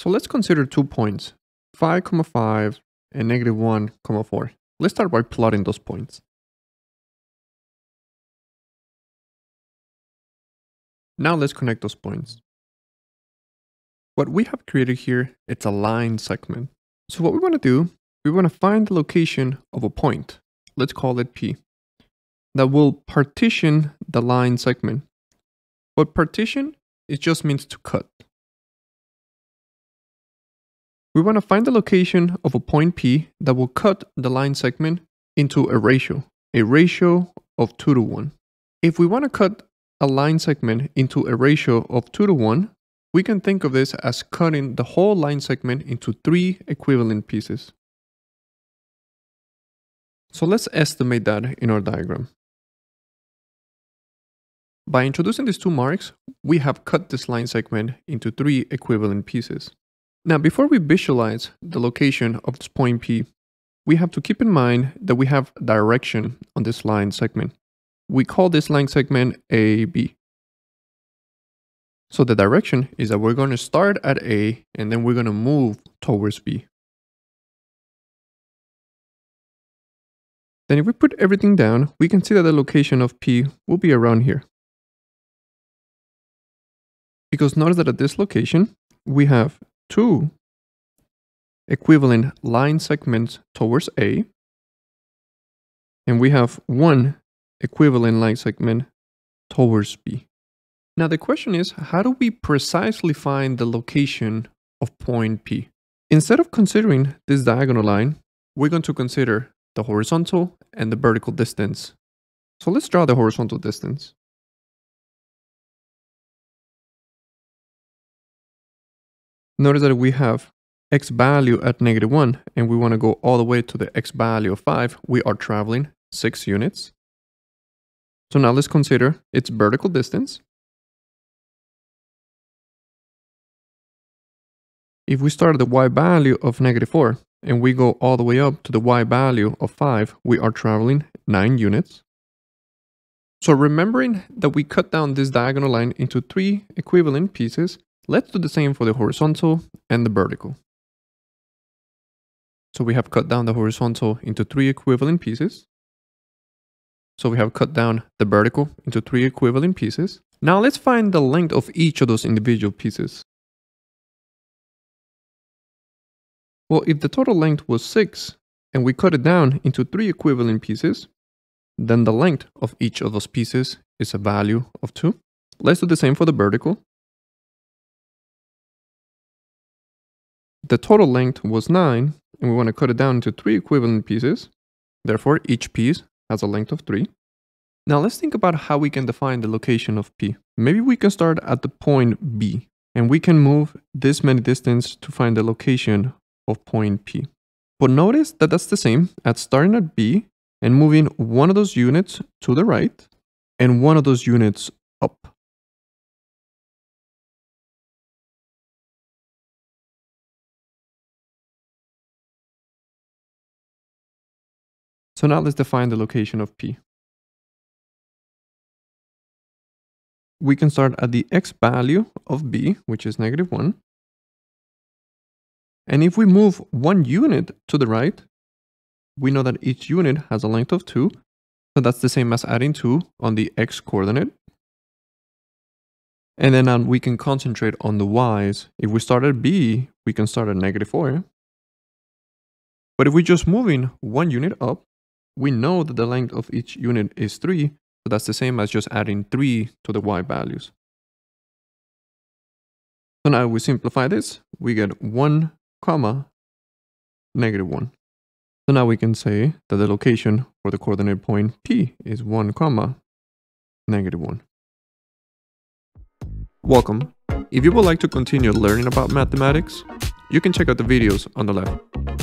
So let's consider two points, 5, comma 5 and negative 1, comma 4. Let's start by plotting those points. Now let's connect those points. What we have created here, it's a line segment. So what we want to do, we want to find the location of a point. Let's call it P. That will partition the line segment. What partition? It just means to cut. We want to find the location of a point P that will cut the line segment into a ratio, a ratio of 2 to 1. If we want to cut a line segment into a ratio of 2 to 1, we can think of this as cutting the whole line segment into three equivalent pieces. So let's estimate that in our diagram. By introducing these two marks, we have cut this line segment into three equivalent pieces. Now, before we visualize the location of this point P, we have to keep in mind that we have direction on this line segment. We call this line segment AB. So the direction is that we're going to start at A and then we're going to move towards B. Then if we put everything down, we can see that the location of P will be around here. Because notice that at this location, we have two equivalent line segments towards A, and we have one equivalent line segment towards B. Now the question is, how do we precisely find the location of point P? Instead of considering this diagonal line, we're going to consider the horizontal and the vertical distance. So let's draw the horizontal distance. Notice that we have x value at negative 1 and we want to go all the way to the x value of 5, we are traveling 6 units. So now let's consider its vertical distance. If we start at the y value of negative 4 and we go all the way up to the y value of 5, we are traveling 9 units. So remembering that we cut down this diagonal line into three equivalent pieces, Let's do the same for the horizontal and the vertical. So we have cut down the horizontal into three equivalent pieces. So we have cut down the vertical into three equivalent pieces. Now let's find the length of each of those individual pieces. Well, if the total length was 6 and we cut it down into three equivalent pieces, then the length of each of those pieces is a value of 2. Let's do the same for the vertical. The total length was 9, and we want to cut it down into three equivalent pieces. Therefore, each piece has a length of 3. Now let's think about how we can define the location of P. Maybe we can start at the point B, and we can move this many distance to find the location of point P. But notice that that's the same at starting at B and moving one of those units to the right and one of those units up. So now let's define the location of P. We can start at the x value of B, which is negative 1. And if we move one unit to the right, we know that each unit has a length of 2. So that's the same as adding 2 on the x coordinate. And then um, we can concentrate on the y's. If we start at B, we can start at negative 4. But if we're just moving one unit up, we know that the length of each unit is 3, so that's the same as just adding 3 to the y values. So now we simplify this, we get 1 comma negative 1. So now we can say that the location for the coordinate point P is 1 comma negative 1. Welcome. If you would like to continue learning about mathematics, you can check out the videos on the left.